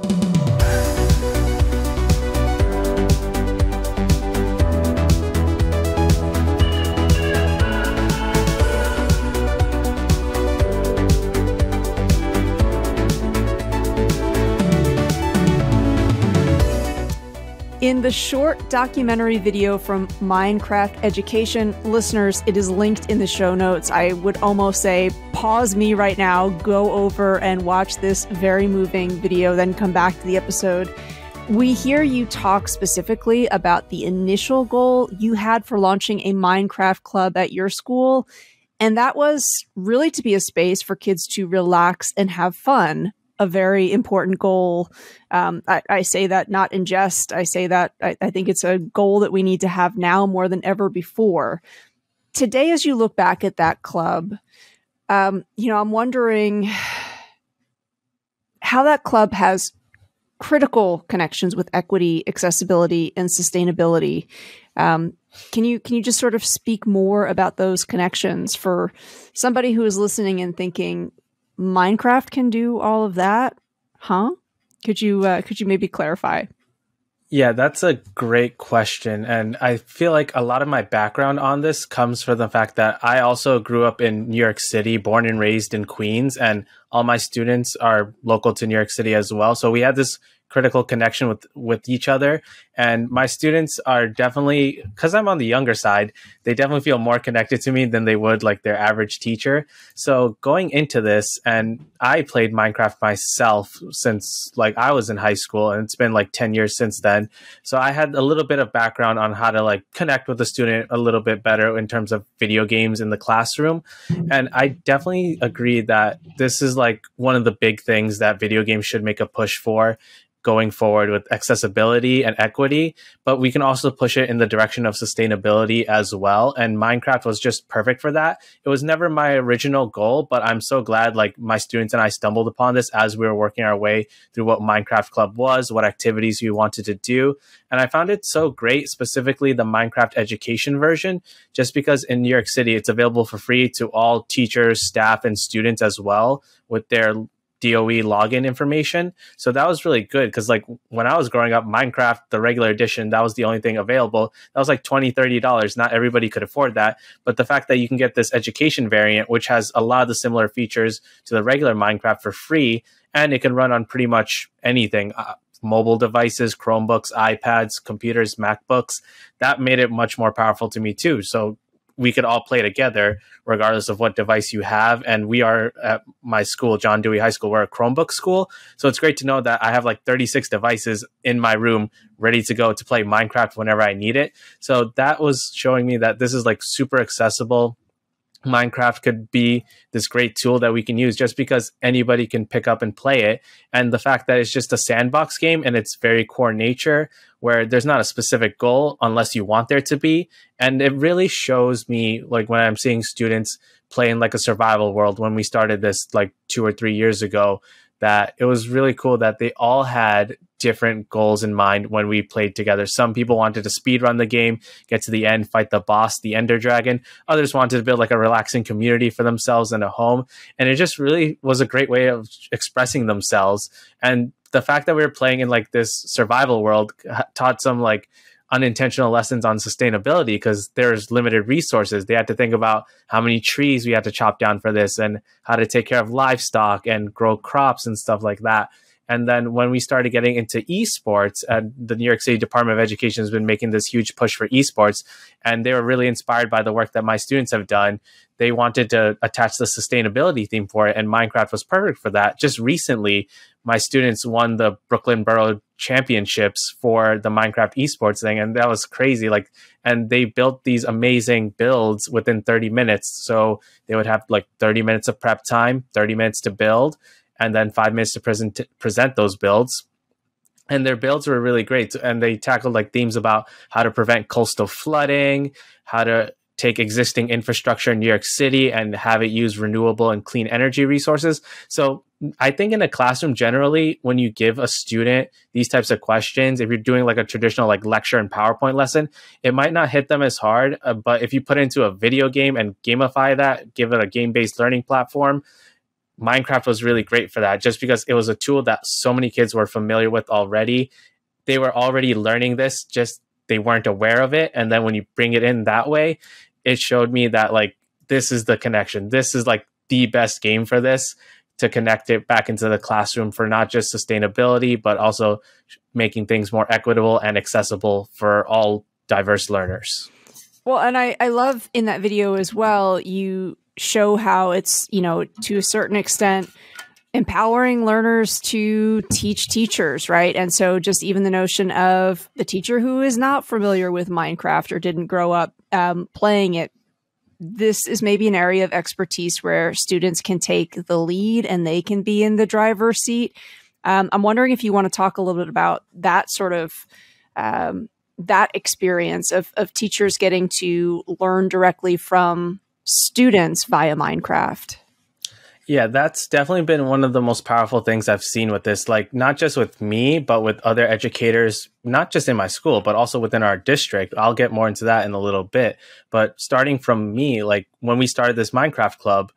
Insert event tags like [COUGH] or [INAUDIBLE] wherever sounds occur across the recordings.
Thank you. In the short documentary video from Minecraft Education, listeners, it is linked in the show notes. I would almost say pause me right now, go over and watch this very moving video, then come back to the episode. We hear you talk specifically about the initial goal you had for launching a Minecraft club at your school. And that was really to be a space for kids to relax and have fun a very important goal. Um, I, I, say that not in jest. I say that I, I think it's a goal that we need to have now more than ever before. Today, as you look back at that club, um, you know, I'm wondering [SIGHS] how that club has critical connections with equity, accessibility, and sustainability. Um, can you can you just sort of speak more about those connections for somebody who is listening and thinking, Minecraft can do all of that, huh? Could you uh, could you maybe clarify? Yeah, that's a great question. And I feel like a lot of my background on this comes from the fact that I also grew up in New York City, born and raised in Queens, and all my students are local to New York City as well. So we had this critical connection with with each other. And my students are definitely because i'm on the younger side they definitely feel more connected to me than they would like their average teacher. So going into this and i played minecraft myself since like i was in high school and it's been like 10 years since then. So i had a little bit of background on how to like connect with the student a little bit better in terms of video games in the classroom. And i definitely agree that this is like one of the big things that video games should make a push for going forward with accessibility and equity, but we can also push it in the direction of sustainability as well. And Minecraft was just perfect for that. It was never my original goal, but I'm so glad like my students and I stumbled upon this as we were working our way through what Minecraft Club was, what activities we wanted to do. And I found it so great, specifically the Minecraft education version, just because in New York City, it's available for free to all teachers, staff, and students as well with their DOE login information. So that was really good because like when I was growing up, Minecraft, the regular edition, that was the only thing available. That was like 20 $30. Not everybody could afford that. But the fact that you can get this education variant, which has a lot of the similar features to the regular Minecraft for free, and it can run on pretty much anything. Uh, mobile devices, Chromebooks, iPads, computers, MacBooks. That made it much more powerful to me too. So we could all play together regardless of what device you have. And we are at my school, John Dewey High School, we're a Chromebook school. So it's great to know that I have like 36 devices in my room ready to go to play Minecraft whenever I need it. So that was showing me that this is like super accessible Minecraft could be this great tool that we can use just because anybody can pick up and play it. And the fact that it's just a sandbox game and its very core nature, where there's not a specific goal unless you want there to be. And it really shows me, like, when I'm seeing students play in like a survival world when we started this like two or three years ago, that it was really cool that they all had different goals in mind when we played together. Some people wanted to speed run the game, get to the end, fight the boss, the Ender Dragon. Others wanted to build like a relaxing community for themselves and a home. And it just really was a great way of expressing themselves. And the fact that we were playing in like this survival world taught some like unintentional lessons on sustainability because there's limited resources. They had to think about how many trees we had to chop down for this and how to take care of livestock and grow crops and stuff like that. And then when we started getting into esports, and the New York City Department of Education has been making this huge push for esports. And they were really inspired by the work that my students have done. They wanted to attach the sustainability theme for it, and Minecraft was perfect for that. Just recently, my students won the Brooklyn Borough Championships for the Minecraft esports thing, and that was crazy. Like, and they built these amazing builds within 30 minutes. So they would have like 30 minutes of prep time, 30 minutes to build, and then five minutes to present present those builds. And their builds were really great, and they tackled like themes about how to prevent coastal flooding, how to take existing infrastructure in New York City and have it use renewable and clean energy resources. So I think in a classroom generally, when you give a student these types of questions, if you're doing like a traditional like lecture and PowerPoint lesson, it might not hit them as hard. Uh, but if you put it into a video game and gamify that, give it a game based learning platform, Minecraft was really great for that just because it was a tool that so many kids were familiar with already. They were already learning this, just they weren't aware of it. And then when you bring it in that way, it showed me that like this is the connection. This is like the best game for this to connect it back into the classroom for not just sustainability, but also making things more equitable and accessible for all diverse learners. Well, and I, I love in that video as well, you show how it's, you know, to a certain extent, empowering learners to teach teachers, right? And so just even the notion of the teacher who is not familiar with Minecraft or didn't grow up um, playing it, this is maybe an area of expertise where students can take the lead and they can be in the driver's seat. Um, I'm wondering if you want to talk a little bit about that sort of um, that experience of, of teachers getting to learn directly from students via Minecraft. Yeah, that's definitely been one of the most powerful things I've seen with this. Like, not just with me, but with other educators, not just in my school, but also within our district. I'll get more into that in a little bit. But starting from me, like when we started this Minecraft club,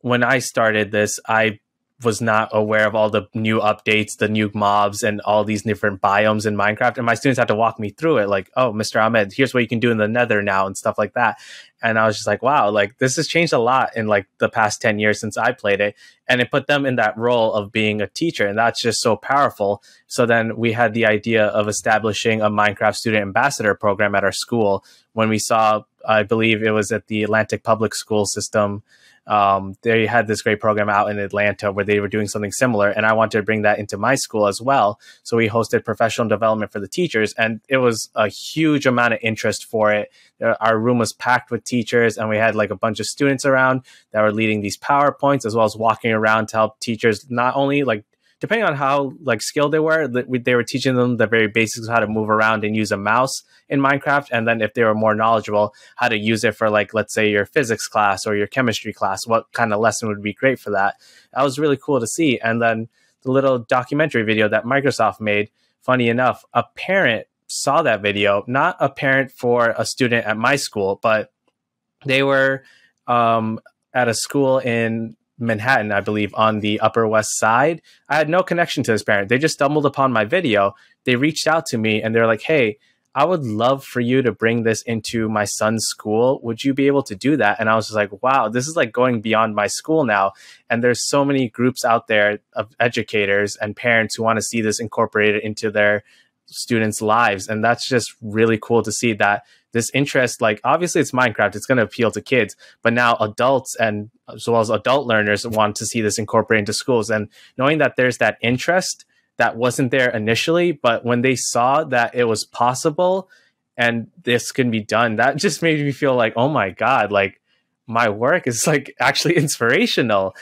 when I started this, I was not aware of all the new updates, the new mobs, and all these different biomes in Minecraft. And my students had to walk me through it, like, oh, Mr. Ahmed, here's what you can do in the nether now and stuff like that. And I was just like, wow, like this has changed a lot in like the past 10 years since I played it. And it put them in that role of being a teacher. And that's just so powerful. So then we had the idea of establishing a Minecraft student ambassador program at our school when we saw, I believe it was at the Atlanta Public School System um, they had this great program out in Atlanta where they were doing something similar, and I wanted to bring that into my school as well. So we hosted professional development for the teachers, and it was a huge amount of interest for it. Our room was packed with teachers, and we had like a bunch of students around that were leading these PowerPoints as well as walking around to help teachers not only like depending on how like skilled they were, they were teaching them the very basics of how to move around and use a mouse in Minecraft. And then if they were more knowledgeable, how to use it for like, let's say your physics class or your chemistry class, what kind of lesson would be great for that? That was really cool to see. And then the little documentary video that Microsoft made, funny enough, a parent saw that video, not a parent for a student at my school, but they were um, at a school in Manhattan, I believe, on the Upper West Side. I had no connection to this parent. They just stumbled upon my video. They reached out to me and they're like, hey, I would love for you to bring this into my son's school. Would you be able to do that? And I was just like, wow, this is like going beyond my school now. And there's so many groups out there of educators and parents who want to see this incorporated into their students' lives. And that's just really cool to see that this interest, like obviously it's Minecraft, it's going to appeal to kids, but now adults and as well as adult learners want to see this incorporated into schools. And knowing that there's that interest that wasn't there initially, but when they saw that it was possible and this can be done, that [LAUGHS] just made me feel like, oh my God, like my work is like actually [LAUGHS] inspirational.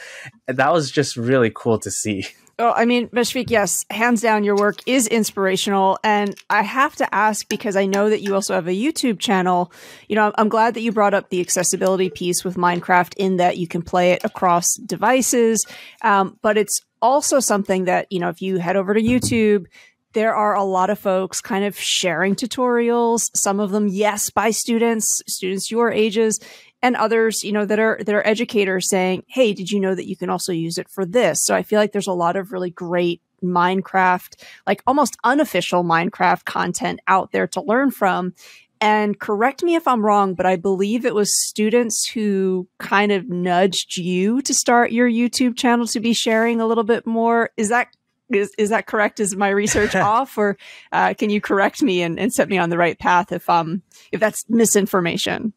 And that was just really cool to see. [LAUGHS] Oh, I mean, Mashfiq, yes, hands down, your work is inspirational. And I have to ask because I know that you also have a YouTube channel. You know, I'm glad that you brought up the accessibility piece with Minecraft in that you can play it across devices. Um, but it's also something that, you know, if you head over to YouTube, there are a lot of folks kind of sharing tutorials, some of them, yes, by students, students your ages, and others, you know, that are that are educators saying, "Hey, did you know that you can also use it for this?" So I feel like there's a lot of really great Minecraft, like almost unofficial Minecraft content out there to learn from. And correct me if I'm wrong, but I believe it was students who kind of nudged you to start your YouTube channel to be sharing a little bit more. Is that is, is that correct? Is my research [LAUGHS] off, or uh, can you correct me and, and set me on the right path if um if that's misinformation?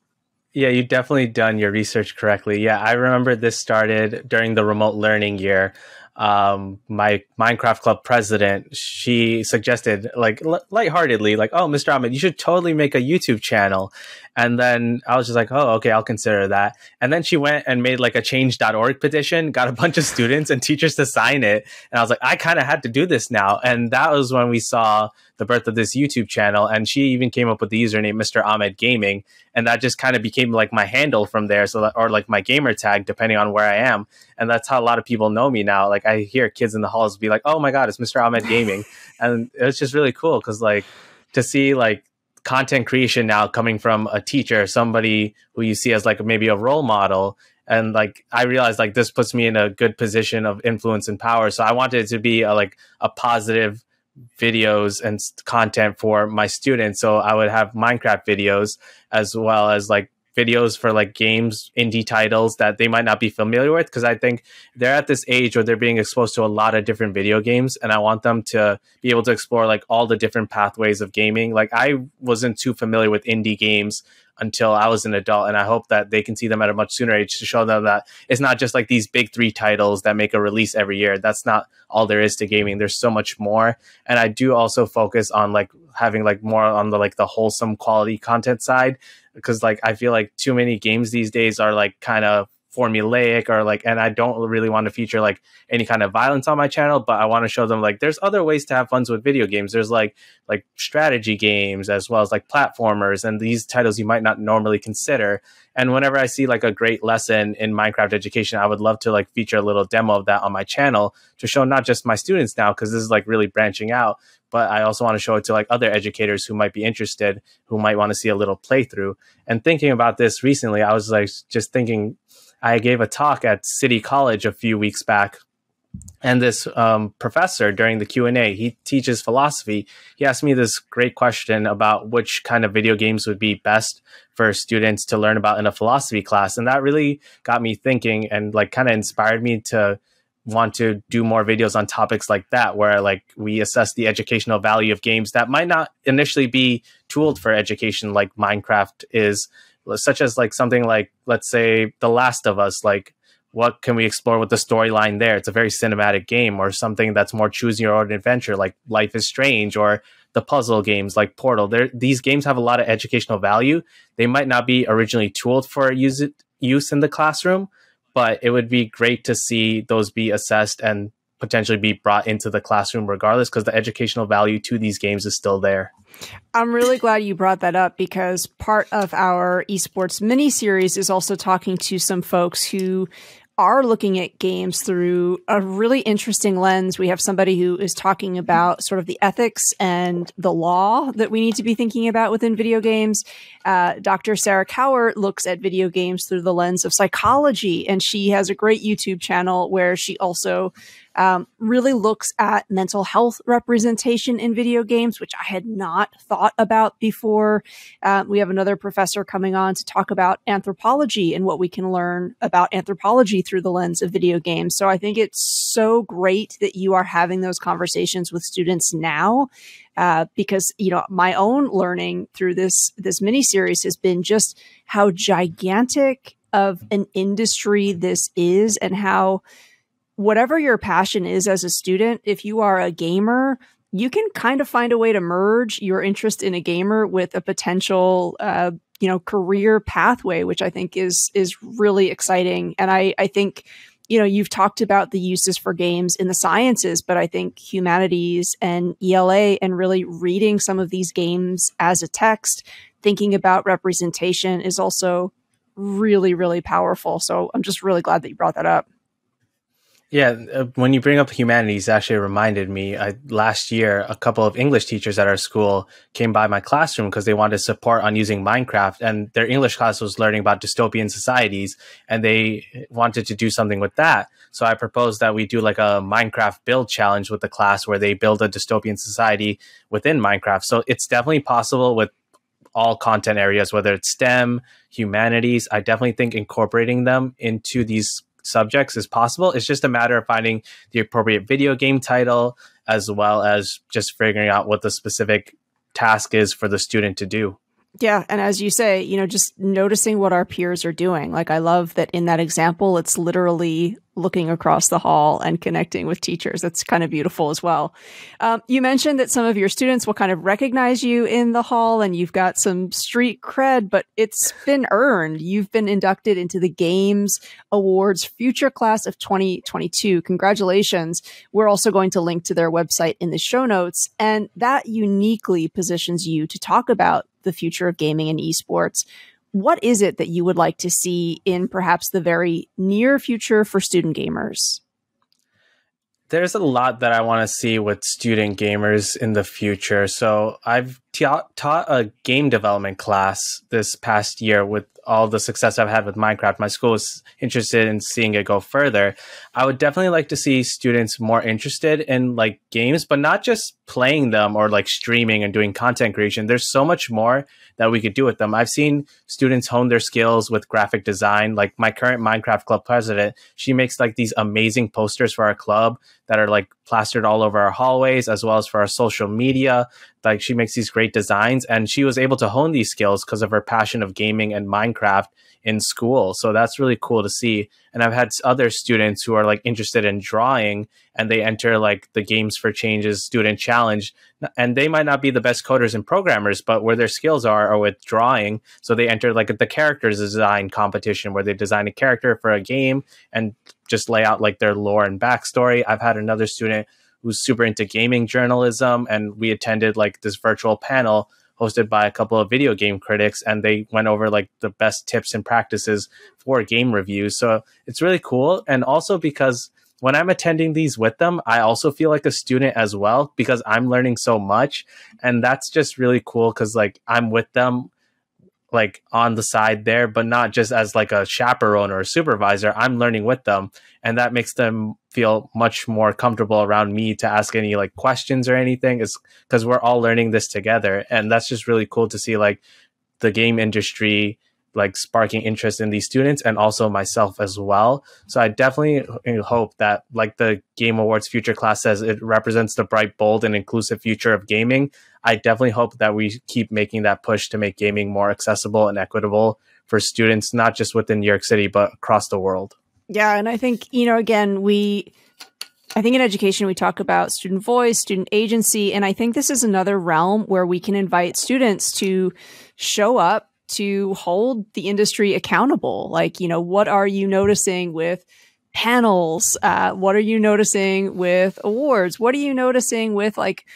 Yeah, you've definitely done your research correctly. Yeah, I remember this started during the remote learning year. Um, my Minecraft Club president, she suggested, like, l- lightheartedly, like, oh, Mr. Ahmed, you should totally make a YouTube channel. And then I was just like, oh, okay, I'll consider that. And then she went and made like a change.org petition, got a bunch of students and teachers to sign it. And I was like, I kind of had to do this now. And that was when we saw the birth of this YouTube channel. And she even came up with the username Mr. Ahmed Gaming. And that just kind of became like my handle from there. So, that, or like my gamer tag, depending on where I am. And that's how a lot of people know me now. Like I hear kids in the halls be like, oh my God, it's Mr. Ahmed Gaming. and it's just really cool because like to see like content creation now coming from a teacher, somebody who you see as like maybe a role model, and like I realized like this puts me in a good position of influence and power. So I wanted it to be a, like a positive videos and content for my students. So I would have Minecraft videos as well as like videos for like games, indie titles that they might not be familiar with. Cause I think they're at this age where they're being exposed to a lot of different video games. And I want them to be able to explore like all the different pathways of gaming. Like I wasn't too familiar with indie games until I was an adult. And I hope that they can see them at a much sooner age to show them that it's not just like these big three titles that make a release every year. That's not all there is to gaming. There's so much more. And I do also focus on like having like more on the like the wholesome quality content side because like I feel like too many games these days are like kind of formulaic or like and I don't really want to feature like any kind of violence on my channel but I want to show them like there's other ways to have fun with video games there's like like strategy games as well as like platformers and these titles you might not normally consider and whenever I see like a great lesson in Minecraft education I would love to like feature a little demo of that on my channel to show not just my students now because this is like really branching out but I also want to show it to like other educators who might be interested, who might want to see a little playthrough. And thinking about this recently, I was like just thinking I gave a talk at City College a few weeks back, and this um, professor during the Q and A, he teaches philosophy. He asked me this great question about which kind of video games would be best for students to learn about in a philosophy class, and that really got me thinking and like kind of inspired me to want to do more videos on topics like that where like we assess the educational value of games that might not initially be tooled for education like minecraft is such as like something like let's say The Last of Us, like what can we explore with the storyline there? It's a very cinematic game, or something that's more choosing your own adventure, like Life is Strange, or the puzzle games like Portal. There, these games have a lot of educational value. They might not be originally tooled for use use in the classroom, but it would be great to see those be assessed and potentially be brought into the classroom regardless because the educational value to these games is still there. I'm really glad you brought that up because part of our esports mini series is also talking to some folks who are looking at games through a really interesting lens. We have somebody who is talking about sort of the ethics and the law that we need to be thinking about within video games. Uh, Dr. Sarah Kauer looks at video games through the lens of psychology, and she has a great YouTube channel where she also um, really looks at mental health representation in video games, which I had not thought about before. Uh, we have another professor coming on to talk about anthropology and what we can learn about anthropology through the lens of video games. So I think it's so great that you are having those conversations with students now. Uh, because you know my own learning through this this mini series has been just how gigantic of an industry this is and how whatever your passion is as a student, if you are a gamer, you can kind of find a way to merge your interest in a gamer with a potential, uh, you know, career pathway, which I think is is really exciting. And I I think, you know, you've talked about the uses for games in the sciences, but I think humanities and ELA and really reading some of these games as a text, thinking about representation is also really really powerful. So I'm just really glad that you brought that up. Yeah, uh, when you bring up humanities, actually reminded me. I, last year, a couple of English teachers at our school came by my classroom because they wanted support on using Minecraft, and their English class was learning about dystopian societies, and they wanted to do something with that. So I proposed that we do like a Minecraft build challenge with the class where they build a dystopian society within Minecraft. So it's definitely possible with all content areas, whether it's STEM, humanities. I definitely think incorporating them into these subjects as possible. It's just a matter of finding the appropriate video game title as well as just figuring out what the specific task is for the student to do. Yeah. And as you say, you know, just noticing what our peers are doing. Like, I love that in that example, it's literally looking across the hall and connecting with teachers. That's kind of beautiful as well. Um, you mentioned that some of your students will kind of recognize you in the hall and you've got some street cred, but it's been earned. You've been inducted into the Games Awards Future Class of 2022. Congratulations. We're also going to link to their website in the show notes. And that uniquely positions you to talk about the future of gaming and esports. What is it that you would like to see in perhaps the very near future for student gamers? There's a lot that I want to see with student gamers in the future. So I've taught, taught a game development class this past year with all the success I've had with Minecraft. My school is interested in seeing it go further. I would definitely like to see students more interested in like games, but not just playing them or like streaming and doing content creation. There's so much more that we could do with them. I've seen students hone their skills with graphic design. Like my current Minecraft club president, she makes like these amazing posters for our club that are like plastered all over our hallways as well as for our social media. Like she makes these great designs and she was able to hone these skills because of her passion of gaming and Minecraft in school. So that's really cool to see. And I've had other students who are like interested in drawing and they enter like the Games for Changes student challenge. And they might not be the best coders and programmers, but where their skills are are with drawing. So they enter like the characters design competition where they design a character for a game and just lay out like their lore and backstory. I've had another student who's super into gaming journalism and we attended like this virtual panel hosted by a couple of video game critics and they went over like the best tips and practices for game reviews. So it's really cool. And also because when I'm attending these with them, I also feel like a student as well because I'm learning so much. And that's just really cool because like I'm with them like on the side there, but not just as like a chaperone or a supervisor. I'm learning with them, and that makes them feel much more comfortable around me to ask any like questions or anything. Is because we're all learning this together, and that's just really cool to see like the game industry like sparking interest in these students and also myself as well. So I definitely uh, hope that like the Game Awards Future class says it represents the bright, bold, and inclusive future of gaming. I definitely hope that we keep making that push to make gaming more accessible and equitable for students, not just within New York City, but across the world. Yeah. And I think, you know, again, we, I think in education, we talk about student voice, student agency. And I think this is another realm where we can invite students to show up to hold the industry accountable. Like, you know, what are you noticing with panels? Uh, what are you noticing with awards? What are you noticing with like,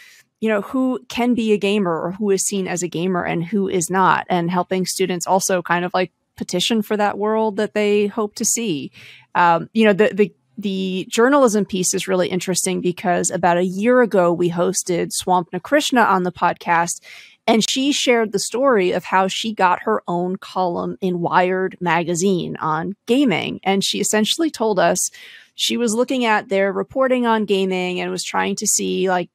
you know, who can be a gamer or who is seen as a gamer and who is not? And helping students also kind of like petition for that world that they hope to see. Um, you know, the, the, the journalism piece is really interesting because about a year ago we hosted Swapna Krishna on the podcast and she shared the story of how she got her own column in Wired magazine on gaming. And she essentially told us she was looking at their reporting on gaming and was trying to see like,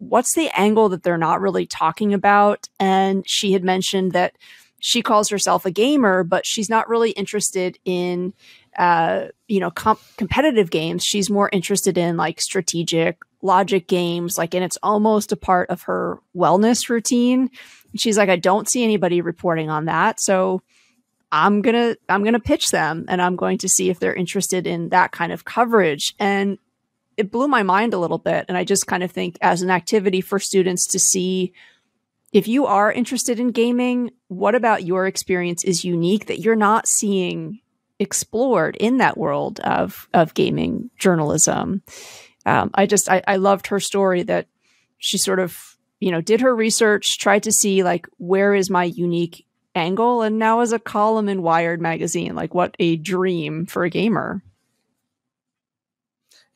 what's the angle that they're not really talking about? And she had mentioned that she calls herself a gamer, but she's not really interested in, uh, you know, comp- competitive games. She's more interested in like strategic logic games, like, and it's almost a part of her wellness routine. She's like, I don't see anybody reporting on that. So I'm going to, I'm going to pitch them and I'm going to see if they're interested in that kind of coverage. And it blew my mind a little bit. And I just kind of think as an activity for students to see if you are interested in gaming, what about your experience is unique that you're not seeing explored in that world of, of gaming journalism? um, I just I, I loved her story that she sort of you know did her research, tried to see like where is my unique angle, and now as a column in Wired magazine, like what a dream for a gamer.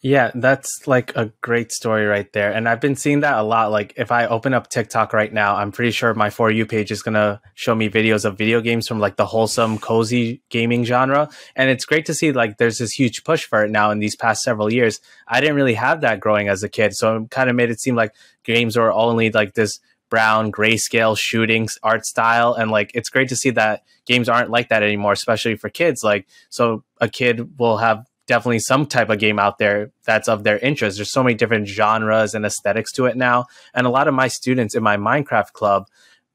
Yeah, that's like a great story right there. And I've been seeing that a lot. Like if I open up TikTok right now, I'm pretty sure my For You page is going to show me videos of video games from like the wholesome, cozy gaming genre. And it's great to see like there's this huge push for it now in these past several years. I didn't really have that growing as a kid. So it kind of made it seem like games were only like this brown grayscale shooting art style and like it's great to see that games aren't like that anymore especially for kids like so a kid will have definitely some type of game out there that's of their interest. There's so many different genres and aesthetics to it now. And a lot of my students in my Minecraft club,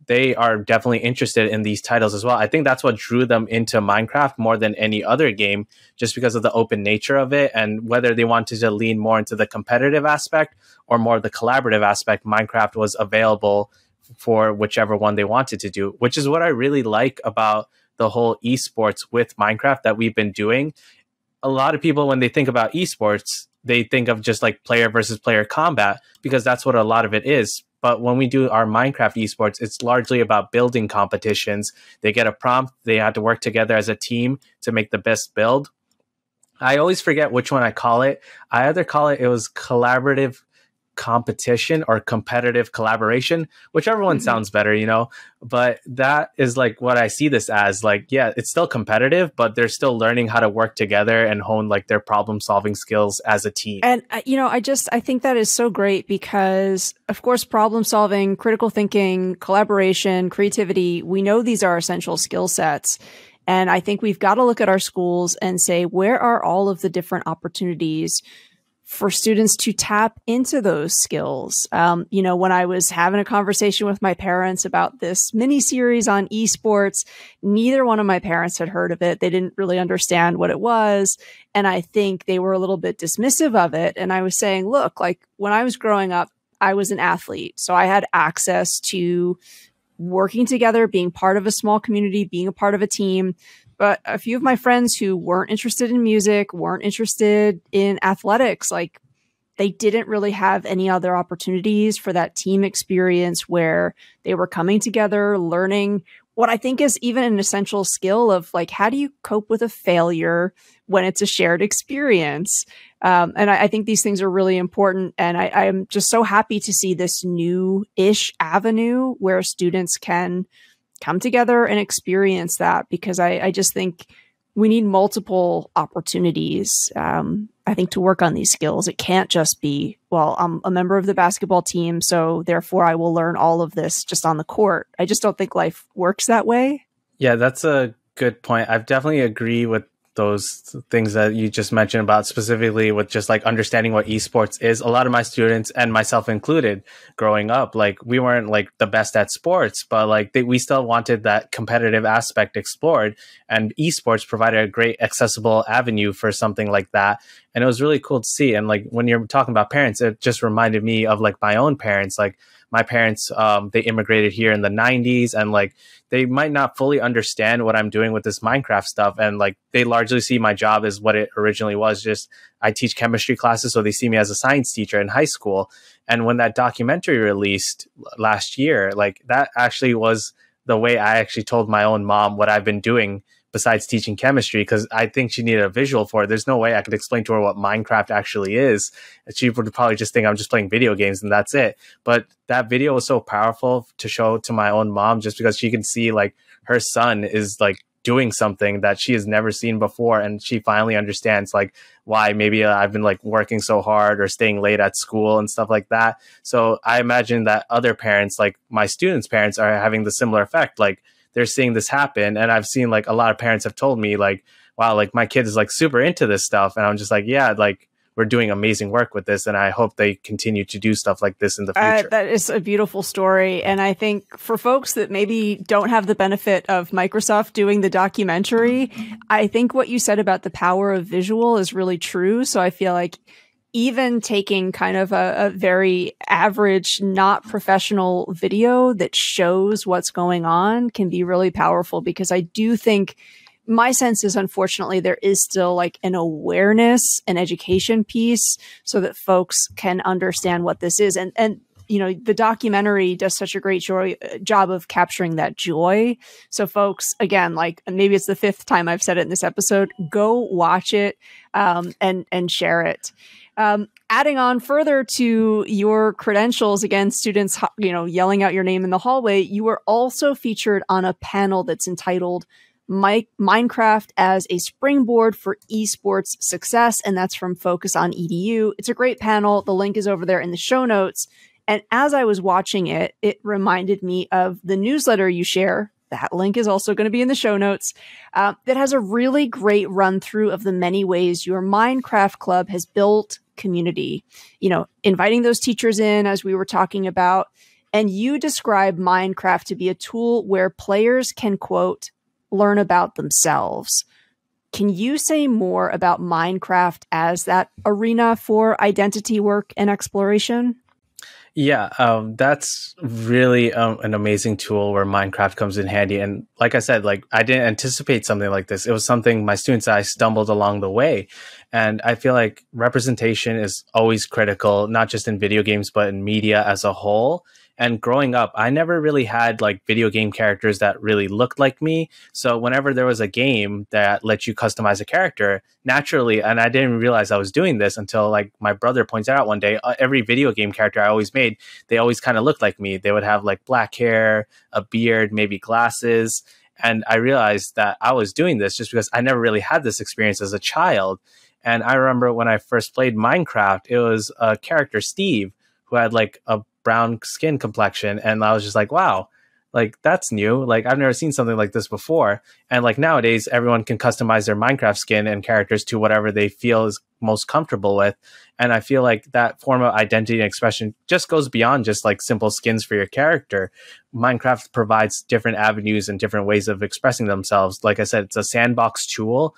they are definitely interested in these titles as well. I think that's what drew them into Minecraft more than any other game, just because of the open nature of it and whether they wanted to lean more into the competitive aspect or more the collaborative aspect. Minecraft was available for whichever one they wanted to do, which is what I really like about the whole esports with Minecraft that we've been doing a lot of people when they think about esports they think of just like player versus player combat because that's what a lot of it is. But when we do our minecraft esports it's largely about building competitions. They get a prompt they have to work together as a team to make the best build. I always forget which one i call it. I either call it it was collaborative competition or competitive collaboration, whichever one mm-hmm. sounds better, you know. But that is like what I see this as. Like, yeah, it's still competitive, but they're still learning how to work together and hone like their problem solving skills as a team. And, uh, you know, I just, I think that is so great because, of course, problem solving, critical thinking, collaboration, creativity, we know these are essential skill sets. And I think we've got to look at our schools and say, where are all of the different opportunities for students to tap into those skills. Um, you know, when I was having a conversation with my parents about this mini series on esports, neither one of my parents had heard of it. They didn't really understand what it was. And I think they were a little bit dismissive of it. And I was saying, look, like when I was growing up, I was an athlete. So I had access to working together, being part of a small community, being a part of a team. But a few of my friends who weren't interested in music, weren't interested in athletics, like they didn't really have any other opportunities for that team experience where they were coming together, learning what I think is even an essential skill of like, how do you cope with a failure when it's a shared experience? Um, and I, I, think these things are really important. And I, I'm just so happy to see this new ish avenue where students can come together and experience that because I, I just think we need multiple opportunities. Um, I think to work on these skills, it can't just be, well, I'm a member of the basketball team, so therefore I will learn all of this just on the court. I just don't think life works that way. Yeah, that's a good point. I definitely agree with those things that you just mentioned about specifically with just like understanding what esports is. A lot of my students and myself included growing up, like we weren't like the best at sports, but like they, we still wanted that competitive aspect explored. And esports provided a great accessible avenue for something like that. And it was really cool to see. And like when you're talking about parents, it just reminded me of like my own parents. Like my parents, um, they immigrated here in the 90s and like they might not fully understand what I'm doing with this Minecraft stuff. And like they largely see my job as what it originally was. Just I teach chemistry classes, so they see me as a science teacher in high school. And when that documentary released last year, like that actually was the way I actually told my own mom what I've been doing besides teaching chemistry because I think she needed a visual for it. There's no way I could explain to her what Minecraft actually is. She would probably just think I'm just playing video games and that's it. But that video was so powerful to show to my own mom just because she can see like her son is like doing something that she has never seen before and she finally understands like why maybe I've been like working so hard or staying late at school and stuff like that. So I imagine that other parents like my students parents are having the similar effect like they're seeing this happen. And I've seen like a lot of parents have told me like, wow, like my kid is like super into this stuff. And I'm just like, yeah, like we're doing amazing work with this. And I hope they continue to do stuff like this in the uh, future. Uh, that is a beautiful story. And I think for folks that maybe don't have the benefit of Microsoft doing the documentary, I think what you said about the power of visual is really true. So I feel like even taking kind of a, a, very average, not professional video that shows what's going on can be really powerful because I do think my sense is unfortunately there is still like an awareness and education piece so that folks can understand what this is. And, and, you know, the documentary does such a great joy, job of capturing that joy. So folks, again, like maybe it's the fifth time I've said it in this episode, go watch it, um, and, and share it. Um, adding on further to your credentials against students, you know, yelling out your name in the hallway, you were also featured on a panel that's entitled Minecraft as a springboard for esports success. And that's from Focus on EDU. It's a great panel. The link is over there in the show notes. And as I was watching it, it reminded me of the newsletter you share that link is also going to be in the show notes. Uh, that has a really great run through of the many ways your Minecraft club has built community, you know, inviting those teachers in as we were talking about. And you describe Minecraft to be a tool where players can, quote, learn about themselves. Can you say more about Minecraft as that arena for identity work and exploration? Yeah, um, that's really um, an amazing tool where Minecraft comes in handy. And like I said, like I didn't anticipate something like this. It was something my students and I stumbled along the way. And I feel like representation is always critical, not just in video games, but in media as a whole. And growing up, I never really had like video game characters that really looked like me. So whenever there was a game that let you customize a character, naturally, and I didn't realize I was doing this until like my brother pointed out one day, uh, every video game character I always made, they always kind of looked like me. They would have like black hair, a beard, maybe glasses. And I realized that I was doing this just because I never really had this experience as a child. And I remember when I first played Minecraft, it was a character, Steve, who had like a brown skin complexion. And I was just like, wow, like that's new. Like I've never seen something like this before. And like nowadays, everyone can customize their Minecraft skin and characters to whatever they feel is most comfortable with. And I feel like that form of identity and expression just goes beyond just like simple skins for your character. Minecraft provides different avenues and different ways of expressing themselves. Like I said, it's a sandbox tool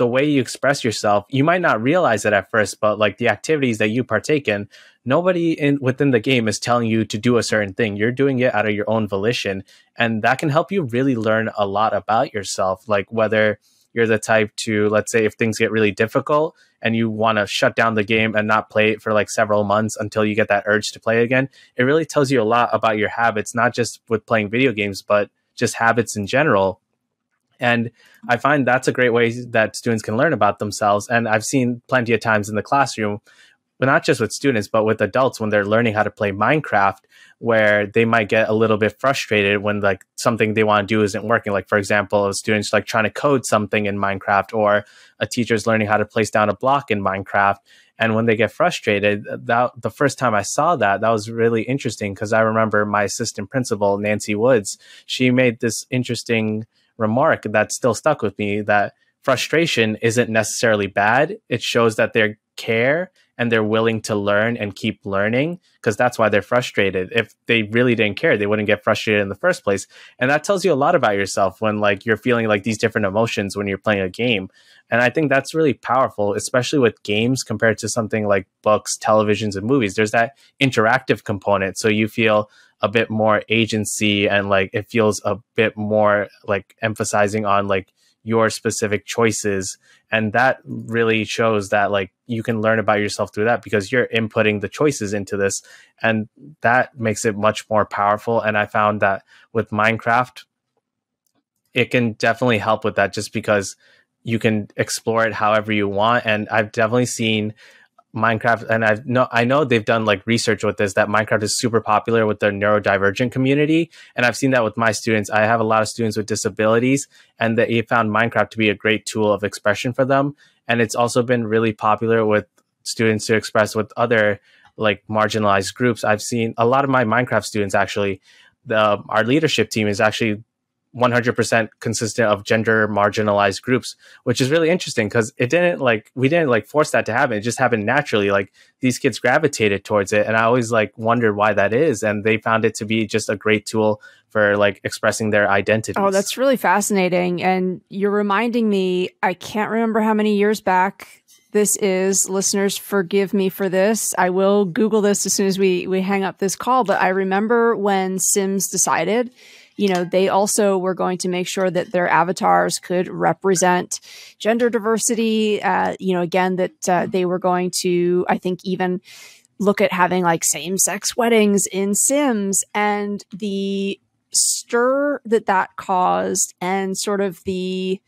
the way you express yourself, you might not realize it at first, but like the activities that you partake in, nobody in within the game is telling you to do a certain thing. You're doing it out of your own volition, and that can help you really learn a lot about yourself. Like whether you're the type to, let's say, if things get really difficult and you want to shut down the game and not play it for like several months until you get that urge to play again, it really tells you a lot about your habits, not just with playing video games, but just habits in general and I find that's a great way that students can learn about themselves. And I've seen plenty of times in the classroom, but not just with students, but with adults when they're learning how to play Minecraft, where they might get a little bit frustrated when like something they want to do isn't working. Like for example, a student's like trying to code something in Minecraft, or a teacher's learning how to place down a block in Minecraft. And when they get frustrated, that the first time I saw that, that was really interesting because I remember my assistant principal, Nancy Woods, she made this interesting remark that still stuck with me that frustration isn't necessarily bad. It shows that they care and they're willing to learn and keep learning because that's why they're frustrated. If they really didn't care, they wouldn't get frustrated in the first place. And that tells you a lot about yourself when like you're feeling like these different emotions when you're playing a game. And I think that's really powerful, especially with games compared to something like books, televisions, and movies. There's that interactive component. So you feel a bit more agency and like it feels a bit more like emphasizing on like your specific choices. And that really shows that like you can learn about yourself through that because you're inputting the choices into this. And that makes it much more powerful. And i found that with minecraft it can definitely help with that just because you can explore it however you want. And i've definitely seen Minecraft, and I know I know they've done like research with this that Minecraft is super popular with the neurodivergent community, and I've seen that with my students. I have a lot of students with disabilities, and they found Minecraft to be a great tool of expression for them, and it's also been really popular with students to express with other like marginalized groups. I've seen a lot of my Minecraft students actually. The, our leadership team is actually 100% consistent of gender marginalized groups which is really interesting because it didn't like we didn't like force that to happen. It just happened naturally like these kids gravitated towards it and i always like wondered why that is and they found it to be just a great tool for like expressing their identity oh that's really fascinating and you're reminding me i can't remember how many years back this is. Listeners forgive me for this. I will google this as soon as we we hang up this call but i remember when sims decided you know, they also were going to make sure that their avatars could represent gender diversity. Uh, you know, again, that uh, they were going to, I think, even look at having like same sex weddings in Sims and the stir that that caused and sort of the,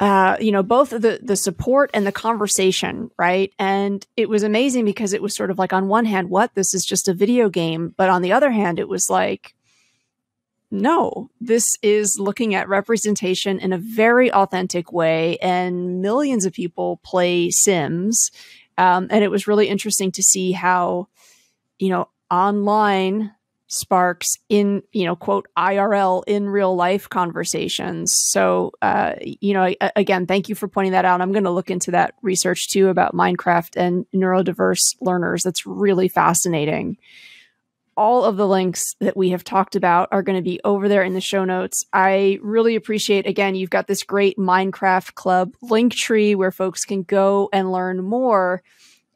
uh, you know, both the the support and the conversation, right? And it was amazing because it was sort of like on one hand, what this is just a video game, but on the other hand, it was like, no, this is looking at representation in a very authentic way, and millions of people play Sims. Um, and it was really interesting to see how, you know, online sparks in, you know, quote, IRL in real life conversations. So, uh, you know, again, thank you for pointing that out. I'm going to look into that research too about Minecraft and neurodiverse learners. That's really fascinating all of the links that we have talked about are going to be over there in the show notes. I really appreciate, again, you've got this great Minecraft Club link tree where folks can go and learn more.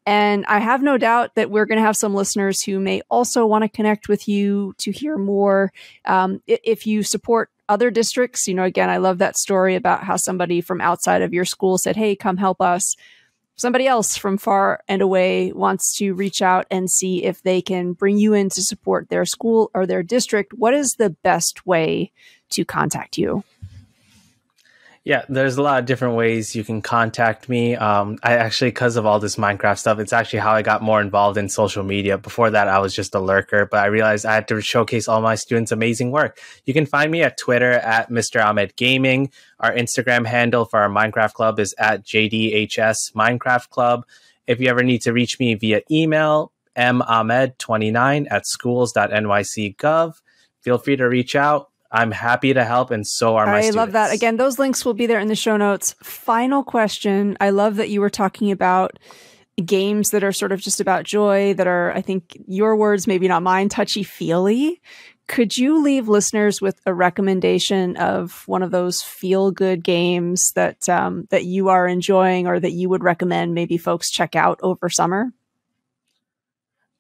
And I have no doubt that we're going to have some listeners who may also want to connect with you to hear more. Um, if you support other districts, you know, again, I love that story about how somebody from outside of your school said, Hey, come help us somebody else from far and away wants to reach out and see if they can bring you in to support their school or their district, what is the best way to contact you? Yeah, there's a lot of different ways you can contact me. Um, I actually, because of all this Minecraft stuff, it's actually how I got more involved in social media. Before that, I was just a lurker, but I realized I had to showcase all my students' amazing work. You can find me at Twitter at Mr. Ahmed Gaming. Our Instagram handle for our Minecraft Club is at JDHS Minecraft Club. If you ever need to reach me via email, mahmed29 at schools.nyc.gov, feel free to reach out. I'm happy to help, and so are my I students. love that. Again, those links will be there in the show notes. Final question. I love that you were talking about games that are sort of just about joy, that are, I think, your words, maybe not mine, touchy feely. Could you leave listeners with a recommendation of one of those feel good games that um, that you are enjoying or that you would recommend maybe folks check out over summer?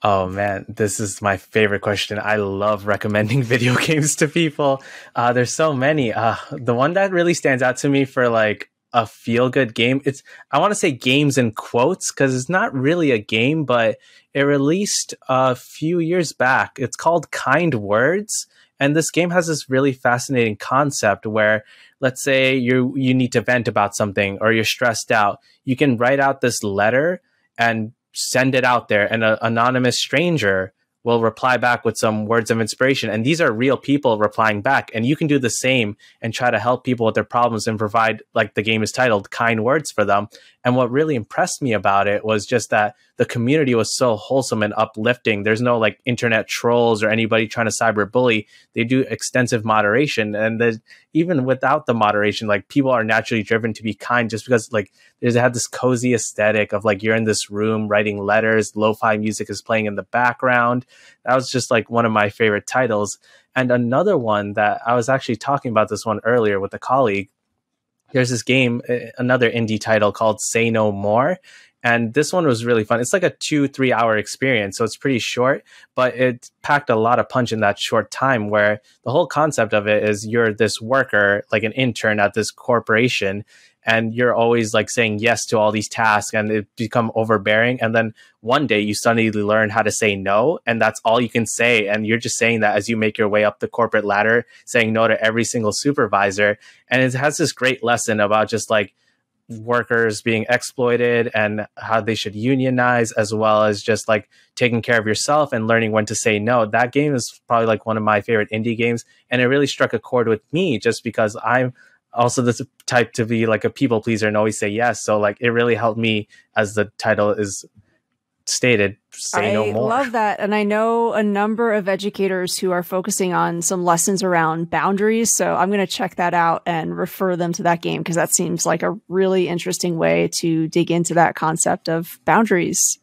Oh man, this is my favorite question. I love recommending [LAUGHS] video games to people. Uh, there's so many. Uh, the one that really stands out to me for like a feel good game, it's, I want to say games in quotes because it's not really a game, but it released a few years back. It's called Kind Words. And this game has this really fascinating concept where, let's say you you need to vent about something or you're stressed out, you can write out this letter and send it out there and an anonymous stranger will reply back with some words of inspiration. And these are real people replying back. And you can do the same and try to help people with their problems and provide like the game is titled kind words for them. And what really impressed me about it was just that the community was so wholesome and uplifting. There's no like internet trolls or anybody trying to cyber bully. They do extensive moderation. And even without the moderation, like people are naturally driven to be kind just because like there's had this cozy aesthetic of like you're in this room writing letters, lo-fi music is playing in the background. That was just like one of my favorite titles. And another one that I was actually talking about this one earlier with a colleague there's this game, uh, another indie title called Say No More. And this one was really fun. It's like a two, three hour experience. So it's pretty short, but it packed a lot of punch in that short time where the whole concept of it is you're this worker, like an intern at this corporation, and you're always like saying yes to all these tasks and it become overbearing and then one day you suddenly learn how to say no and that's all you can say and you're just saying that as you make your way up the corporate ladder saying no to every single supervisor and it has this great lesson about just like workers being exploited and how they should unionize as well as just like taking care of yourself and learning when to say no that game is probably like one of my favorite indie games and it really struck a chord with me just because i'm also the type to be like a people pleaser and always say yes. So like it really helped me as the title is stated say I no more. love that. And I know a number of educators who are focusing on some lessons around boundaries. So I'm going to check that out and refer them to that game because that seems like a really interesting way to dig into that concept of boundaries.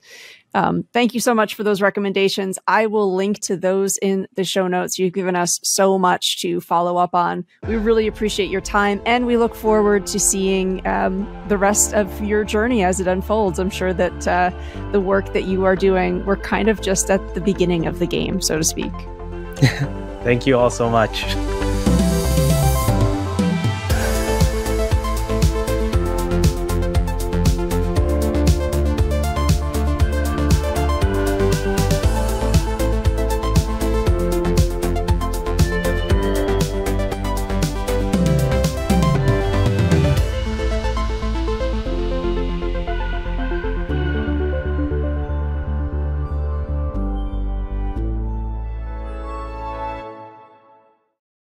Um, thank you so much for those recommendations. I will link to those in the show notes. You've given us so much to follow up on. We really appreciate your time and we look forward to seeing um, the rest of your journey as it unfolds. I'm sure that uh, the work that you are doing, we're kind of just at the beginning of the game, so to speak. [LAUGHS] Thank you all so much.